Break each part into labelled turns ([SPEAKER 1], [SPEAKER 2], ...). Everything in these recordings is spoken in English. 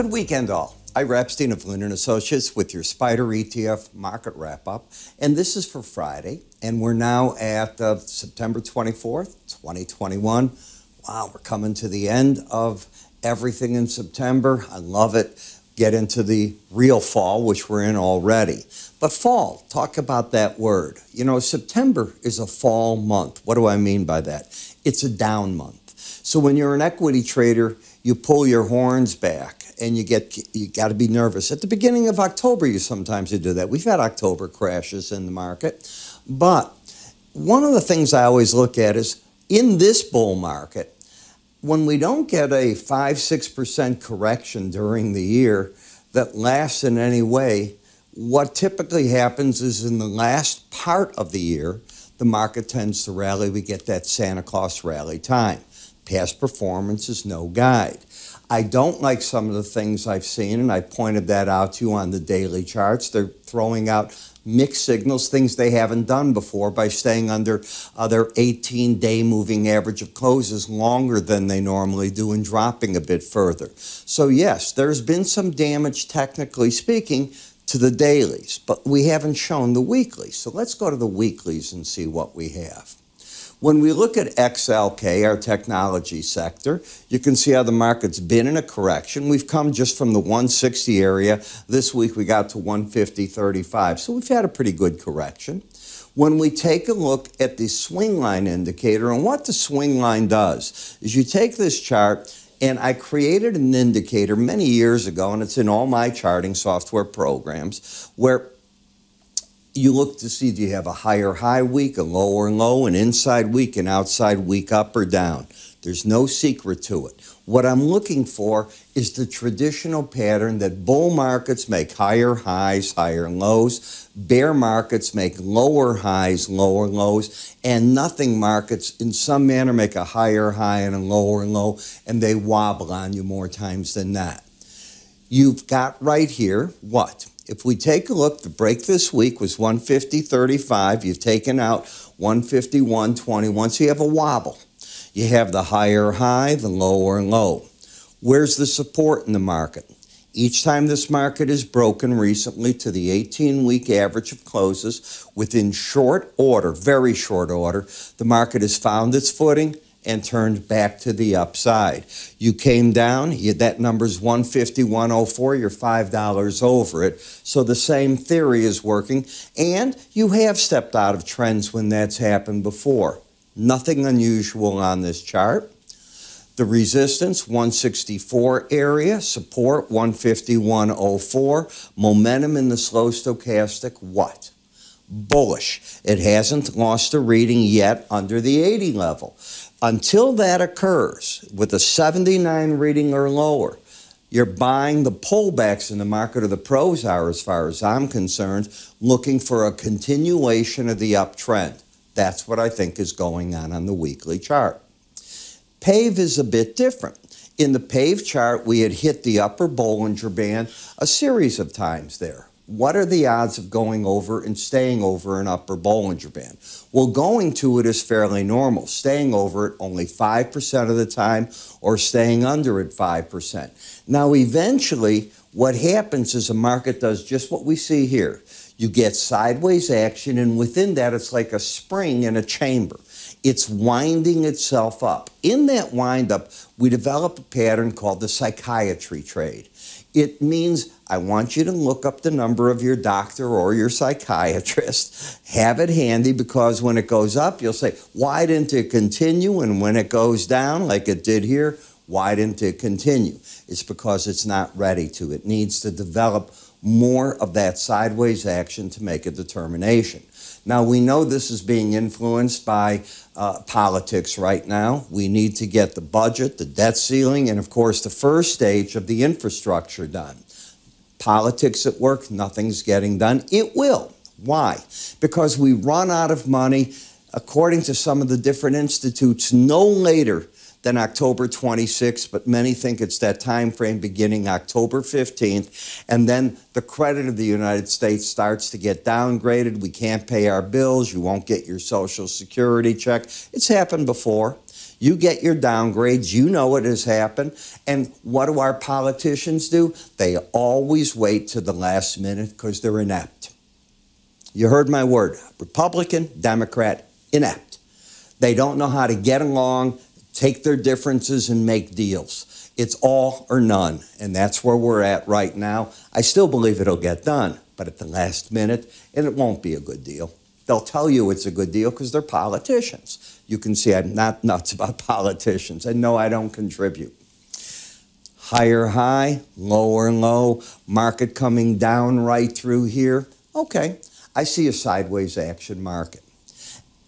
[SPEAKER 1] Good weekend, all. Ira Epstein of Linn & Associates with your SPDR ETF market wrap-up. And this is for Friday. And we're now at uh, September 24th, 2021. Wow, we're coming to the end of everything in September. I love it. Get into the real fall, which we're in already. But fall, talk about that word. You know, September is a fall month. What do I mean by that? It's a down month. So when you're an equity trader, you pull your horns back and you get you got to be nervous. At the beginning of October, you sometimes you do that. We've had October crashes in the market, but one of the things I always look at is in this bull market, when we don't get a five six percent correction during the year that lasts in any way, what typically happens is in the last part of the year, the market tends to rally. We get that Santa Claus rally time. Past performance is no guide. I don't like some of the things I've seen, and I pointed that out to you on the daily charts. They're throwing out mixed signals, things they haven't done before by staying under uh, their 18 day moving average of closes longer than they normally do and dropping a bit further. So, yes, there's been some damage, technically speaking, to the dailies, but we haven't shown the weeklies. So, let's go to the weeklies and see what we have. When we look at XLK, our technology sector, you can see how the market's been in a correction. We've come just from the 160 area. This week we got to 150.35. So we've had a pretty good correction. When we take a look at the swing line indicator, and what the swing line does is you take this chart and I created an indicator many years ago, and it's in all my charting software programs, where you look to see do you have a higher high week, a lower low, an inside week, an outside week, up or down. There's no secret to it. What I'm looking for is the traditional pattern that bull markets make higher highs, higher lows, bear markets make lower highs, lower lows, and nothing markets in some manner make a higher high and a lower low, and they wobble on you more times than that. You've got right here what? If we take a look, the break this week was 150.35. You've taken out 151.21, so you have a wobble. You have the higher high, the lower low. Where's the support in the market? Each time this market is broken recently to the 18 week average of closes within short order, very short order, the market has found its footing and turned back to the upside. You came down, you, that number's 150, 104, you're $5 over it. So the same theory is working, and you have stepped out of trends when that's happened before. Nothing unusual on this chart. The resistance 164 area, support 150, 104, momentum in the slow stochastic, what? Bullish. It hasn't lost a reading yet under the 80 level. Until that occurs with a 79 reading or lower, you're buying the pullbacks in the market, or the pros are, as far as I'm concerned, looking for a continuation of the uptrend. That's what I think is going on on the weekly chart. PAVE is a bit different. In the PAVE chart, we had hit the upper Bollinger Band a series of times there what are the odds of going over and staying over an upper Bollinger Band? Well, going to it is fairly normal. Staying over it only 5% of the time or staying under it 5%. Now, eventually, what happens is a market does just what we see here. You get sideways action, and within that, it's like a spring in a chamber. It's winding itself up. In that wind up, we develop a pattern called the psychiatry trade. It means I want you to look up the number of your doctor or your psychiatrist. Have it handy because when it goes up, you'll say, why didn't it continue? And when it goes down, like it did here, why didn't it continue? It's because it's not ready to. It needs to develop more of that sideways action to make a determination. Now, we know this is being influenced by uh, politics right now. We need to get the budget, the debt ceiling, and of course, the first stage of the infrastructure done. Politics at work, nothing's getting done. It will. Why? Because we run out of money, according to some of the different institutes, no later than October 26th, but many think it's that time frame beginning October 15th. And then the credit of the United States starts to get downgraded. We can't pay our bills. You won't get your Social Security check. It's happened before. You get your downgrades, you know what has happened. And what do our politicians do? They always wait to the last minute because they're inept. You heard my word Republican, Democrat, inept. They don't know how to get along, take their differences, and make deals. It's all or none, and that's where we're at right now. I still believe it'll get done, but at the last minute, and it won't be a good deal. They'll tell you it's a good deal because they're politicians. You can see I'm not nuts about politicians, and no, I don't contribute. Higher high, lower low, market coming down right through here. Okay, I see a sideways action market.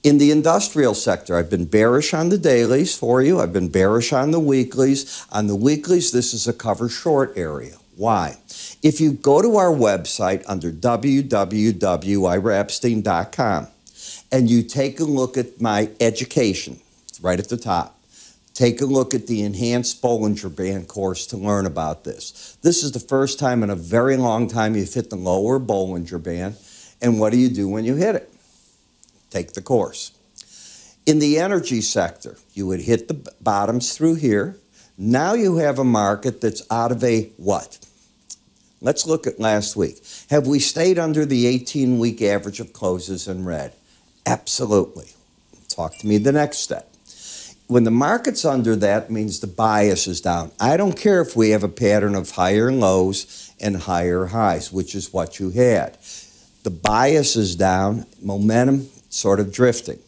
[SPEAKER 1] In the industrial sector, I've been bearish on the dailies for you. I've been bearish on the weeklies. On the weeklies, this is a cover short area. Why? If you go to our website under www.iraepstein.com and you take a look at my education, right at the top, take a look at the enhanced Bollinger Band course to learn about this. This is the first time in a very long time you've hit the lower Bollinger Band. And what do you do when you hit it? Take the course. In the energy sector, you would hit the bottoms through here. Now you have a market that's out of a what? Let's look at last week. Have we stayed under the 18 week average of closes in red? Absolutely. Talk to me the next step. When the market's under that means the bias is down. I don't care if we have a pattern of higher lows and higher highs, which is what you had. The bias is down, momentum sort of drifting.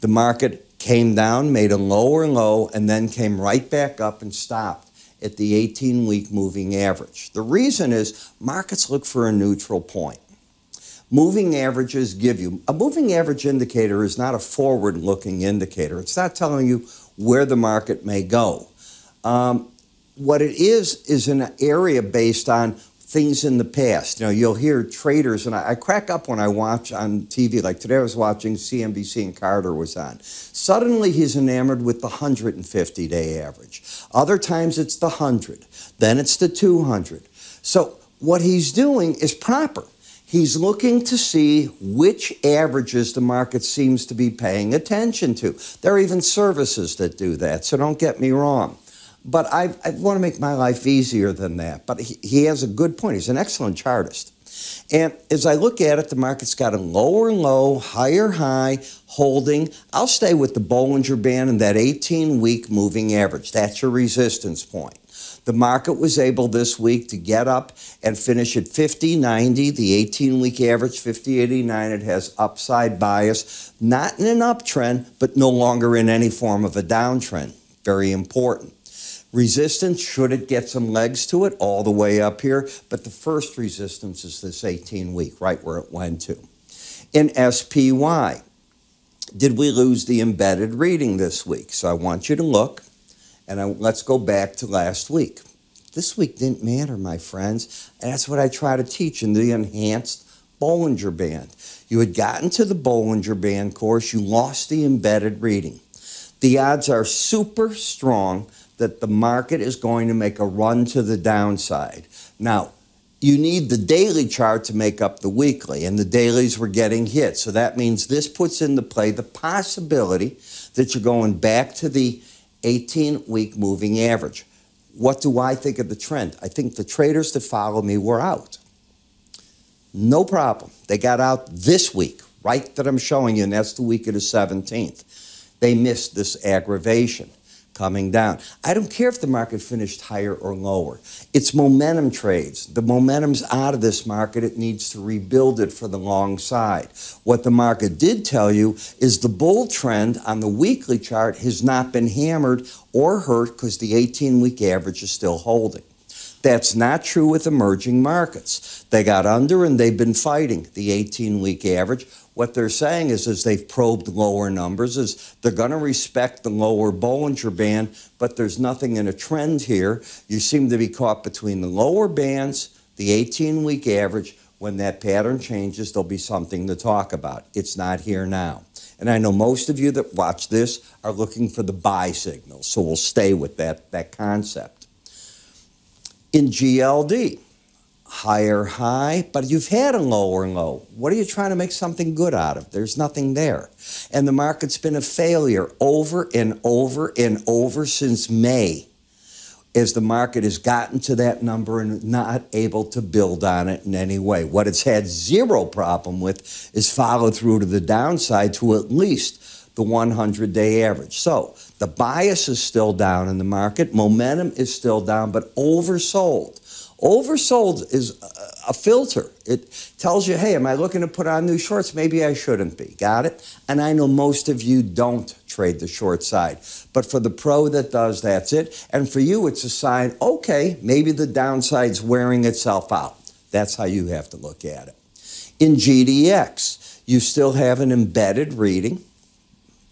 [SPEAKER 1] The market came down, made a lower low, and then came right back up and stopped at the 18 week moving average. The reason is markets look for a neutral point. Moving averages give you a moving average indicator is not a forward looking indicator, it's not telling you where the market may go. Um, what it is is an area based on things in the past. You know, you'll hear traders, and I, I, crack up when I watch on TV. Like today, I was watching CNBC and Carter was on. Suddenly, he's enamored with the 150 day average. Other times, it's the 100. Then it's the 200. So, what he's doing is proper. He's looking to see which averages the market seems to be paying attention to. There are even services that do that, so don't get me wrong. But I, I want to make my life easier than that. But he, he has a good point. He's an excellent chartist. And as I look at it, the market's got a lower low, higher high, holding. I'll stay with the Bollinger Band and that 18 week moving average. That's your resistance point. The market was able this week to get up and finish at 50.90, the 18 week average 50.89. It has upside bias, not in an uptrend, but no longer in any form of a downtrend. Very important. Resistance, should it get some legs to it, all the way up here. But the first resistance is this 18 week, right where it went to. In SPY, did we lose the embedded reading this week? So I want you to look, and I, let's go back to last week. This week didn't matter, my friends. And that's what I try to teach in the enhanced Bollinger Band. You had gotten to the Bollinger Band course, you lost the embedded reading. The odds are super strong that the market is going to make a run to the downside. Now, you need the daily chart to make up the weekly, and the dailies were getting hit. So that means this puts into play the possibility that you're going back to the 18 week moving average. What do I think of the trend? I think the traders that follow me were out. No problem. They got out this week, right that I'm showing you, and that's the week of the 17th. They missed this aggravation coming down. I don't care if the market finished higher or lower. It's momentum trades. The momentum's out of this market. It needs to rebuild it for the long side. What the market did tell you is the bull trend on the weekly chart has not been hammered or hurt because the 18 week average is still holding. That's not true with emerging markets. They got under and they've been fighting the 18 week average. What they're saying is, as they've probed lower numbers, is they're going to respect the lower Bollinger Band, but there's nothing in a trend here. You seem to be caught between the lower bands, the 18 week average. When that pattern changes, there'll be something to talk about. It's not here now. And I know most of you that watch this are looking for the buy signal, so we'll stay with that, that concept in GLD. higher high, but you've had a lower low. What are you trying to make something good out of? There's nothing there. And the market's been a failure over and over and over since May as the market has gotten to that number and not able to build on it in any way. What it's had zero problem with is follow through to the downside to at least the 100 day average. So the bias is still down in the market, momentum is still down, but oversold. Oversold is a filter. It tells you, hey, am I looking to put on new shorts? Maybe I shouldn't be. Got it? And I know most of you don't trade the short side. But for the pro that does, that's it. And for you, it's a sign, okay, maybe the downside's wearing itself out. That's how you have to look at it. In GDX, you still have an embedded reading.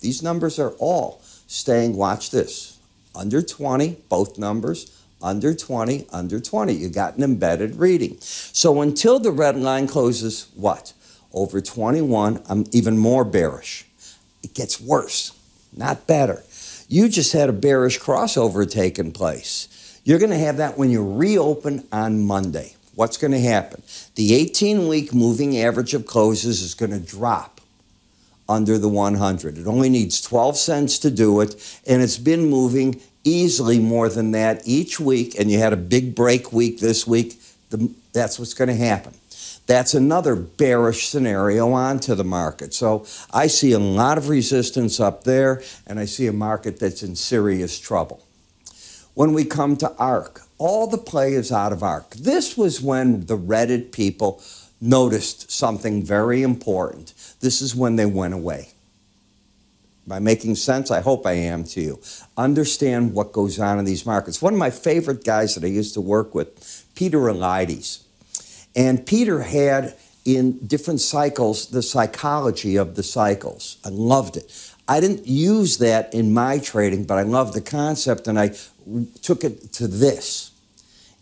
[SPEAKER 1] These numbers are all staying, watch this, under 20, both numbers under 20, under 20. You got an embedded reading. So until the red line closes, what? Over 21, I'm even more bearish. It gets worse, not better. You just had a bearish crossover taking place. You're going to have that when you reopen on Monday. What's going to happen? The 18 week moving average of closes is going to drop under the 100. It only needs 12 cents to do it, and it's been moving easily more than that each week, and you had a big break week this week, the, that's what's going to happen. That's another bearish scenario onto the market. So I see a lot of resistance up there, and I see a market that's in serious trouble. When we come to ARK, all the play is out of ARK. This was when the Reddit people noticed something very important. This is when they went away. By making sense? I hope I am to you. Understand what goes on in these markets. One of my favorite guys that I used to work with, Peter Eliades. And Peter had in different cycles the psychology of the cycles. I loved it. I didn't use that in my trading, but I loved the concept and I took it to this.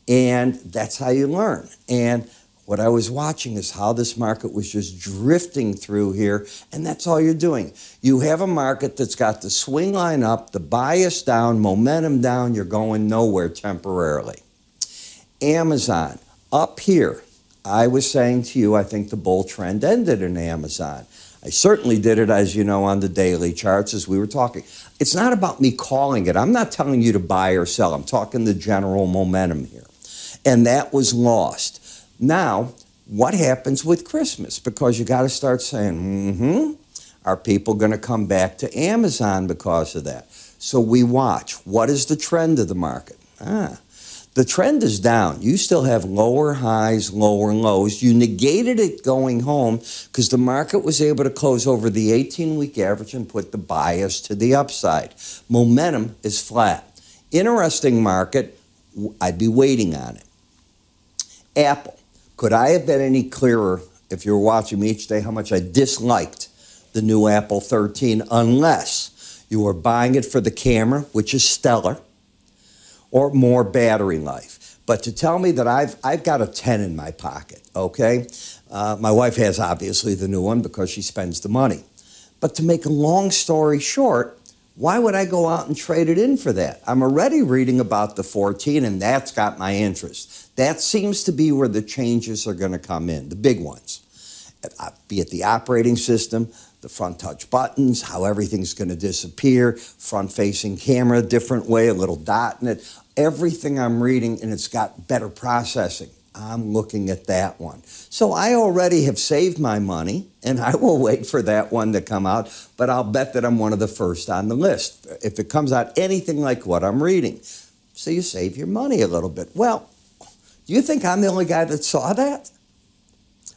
[SPEAKER 1] And that's how you learn. And what I was watching is how this market was just drifting through here, and that's all you're doing. You have a market that's got the swing line up, the bias down, momentum down, you're going nowhere temporarily. Amazon, up here, I was saying to you, I think the bull trend ended in Amazon. I certainly did it, as you know, on the daily charts as we were talking. It's not about me calling it. I'm not telling you to buy or sell. I'm talking the general momentum here. And that was lost. Now, what happens with Christmas? Because you got to start saying, mm-hmm, are people going to come back to Amazon because of that? So we watch. What is the trend of the market? Ah, the trend is down. You still have lower highs, lower lows. You negated it going home because the market was able to close over the 18 week average and put the bias to the upside. Momentum is flat. Interesting market. I'd be waiting on it. Apple. Could I have been any clearer if you were watching me each day how much I disliked the new Apple 13 unless you were buying it for the camera, which is stellar, or more battery life. But to tell me that I've, I've got a 10 in my pocket, okay? Uh, my wife has obviously the new one because she spends the money. But to make a long story short, why would I go out and trade it in for that? I'm already reading about the 14 and that's got my interest. That seems to be where the changes are going to come in, the big ones. Uh, be it the operating system, the front touch buttons, how everything's going to disappear, front facing camera, different way, a little dot in it. Everything I'm reading and it's got better processing. I'm looking at that one. So I already have saved my money and I will wait for that one to come out, but I'll bet that I'm one of the first on the list if it comes out anything like what I'm reading. So you save your money a little bit. Well, do you think I'm the only guy that saw that?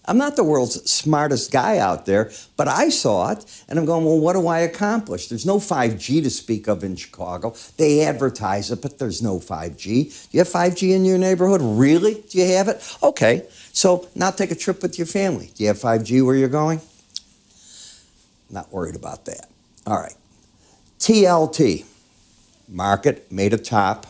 [SPEAKER 1] I'm not the world's smartest guy out there, but I saw it and I'm going, well, what do I accomplish? There's no 5G to speak of in Chicago. They advertise it, but there's no 5G. Do you have 5G in your neighborhood? Really? Do you have it? Okay. So now take a trip with your family. Do you have 5G where you're going? Not worried about that. All right. TLT, market made a top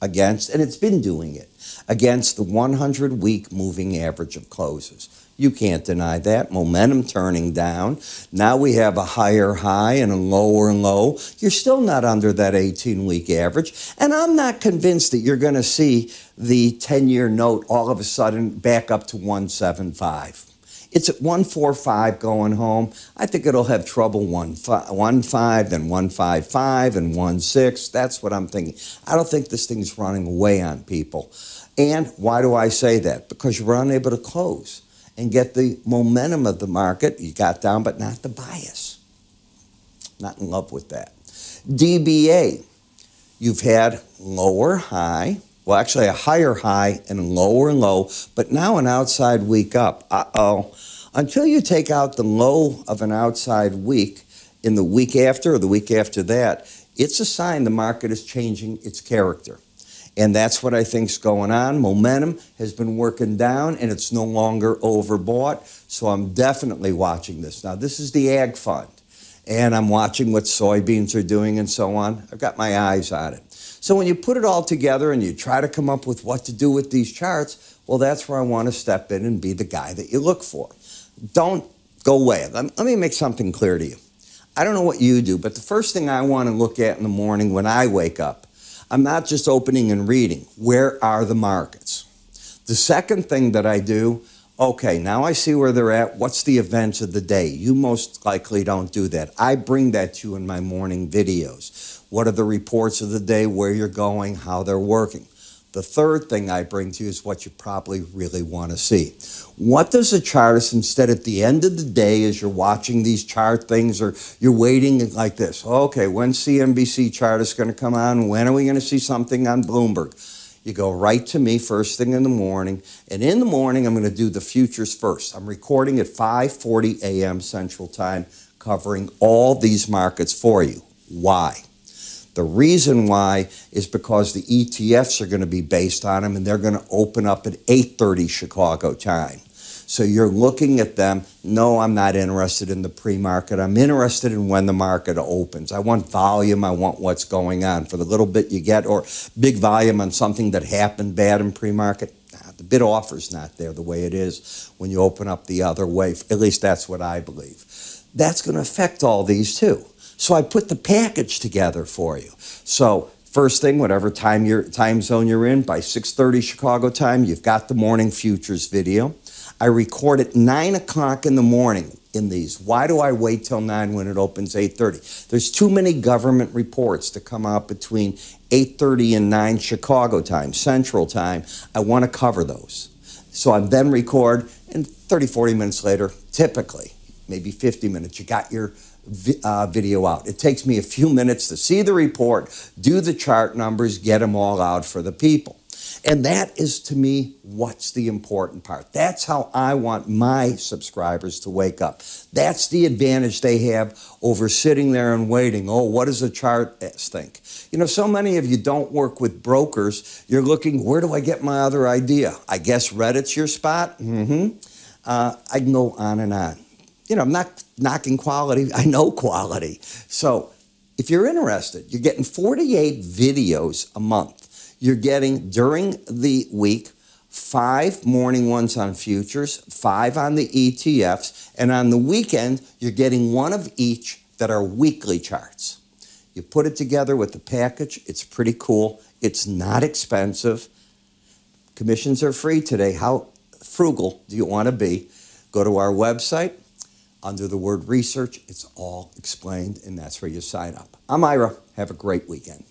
[SPEAKER 1] against, and it's been doing it, against the 100 week moving average of closes. You can't deny that. Momentum turning down. Now we have a higher high and a lower low. You're still not under that 18 week average. And I'm not convinced that you're going to see the 10 year note all of a sudden back up to 175. It's at 145 going home. I think it'll have trouble 1 5, one five then 155 and 1 6. That's what I'm thinking. I don't think this thing's running away on people. And why do I say that? Because you were unable to close and get the momentum of the market. You got down, but not the bias. Not in love with that. DBA, you've had lower high, well, actually a higher high and lower low, but now an outside week up. Uh oh. Until you take out the low of an outside week in the week after or the week after that, it's a sign the market is changing its character. And that's what I think is going on. Momentum has been working down and it's no longer overbought. So I'm definitely watching this. Now, this is the Ag Fund, and I'm watching what soybeans are doing and so on. I've got my eyes on it. So when you put it all together and you try to come up with what to do with these charts, well, that's where I want to step in and be the guy that you look for. Don't go away. Let me make something clear to you. I don't know what you do, but the first thing I want to look at in the morning when I wake up I'm not just opening and reading. Where are the markets? The second thing that I do, okay, now I see where they're at. What's the events of the day? You most likely don't do that. I bring that to you in my morning videos. What are the reports of the day, where you're going, how they're working? The third thing I bring to you is what you probably really want to see. What does a chartist, instead at the end of the day, as you're watching these chart things or you're waiting like this, okay, when's CNBC chartist going to come on? When are we going to see something on Bloomberg? You go right to me first thing in the morning, and in the morning I'm going to do the futures first. I'm recording at 5:40 a.m. Central Time, covering all these markets for you. Why? The reason why is because the ETFs are going to be based on them and they're going to open up at 8:30 Chicago time. So you're looking at them. No, I'm not interested in the pre-market. I'm interested in when the market opens. I want volume. I want what's going on. For the little bit you get or big volume on something that happened bad in pre-market, nah, the bid offer's not there the way it is when you open up the other way. At least that's what I believe. That's going to affect all these too. So I put the package together for you. So first thing, whatever time your time zone you're in, by 6:30 Chicago time, you've got the morning futures video. I record at nine o'clock in the morning in these. Why do I wait till nine when it opens 8:30? There's too many government reports to come out between 8:30 and 9 Chicago time, Central time. I want to cover those. So I then record, and 30, 40 minutes later, typically, maybe 50 minutes, you got your uh, video out. It takes me a few minutes to see the report, do the chart numbers, get them all out for the people. And that is to me what's the important part. That's how I want my subscribers to wake up. That's the advantage they have over sitting there and waiting. Oh, what does the chart think? You know, so many of you don't work with brokers. You're looking, where do I get my other idea? I guess Reddit's your spot? Mm-hmm. Uh, I can go on and on you know, I'm not knocking quality. I know quality. So if you're interested, you're getting 48 videos a month. You're getting during the week five morning ones on futures, five on the ETFs, and on the weekend, you're getting one of each that are weekly charts. You put it together with the package, it's pretty cool. It's not expensive. Commissions are free today. How frugal do you want to be? Go to our website, under the word research, it's all explained, and that's where you sign up. I'm Ira. Have a great weekend.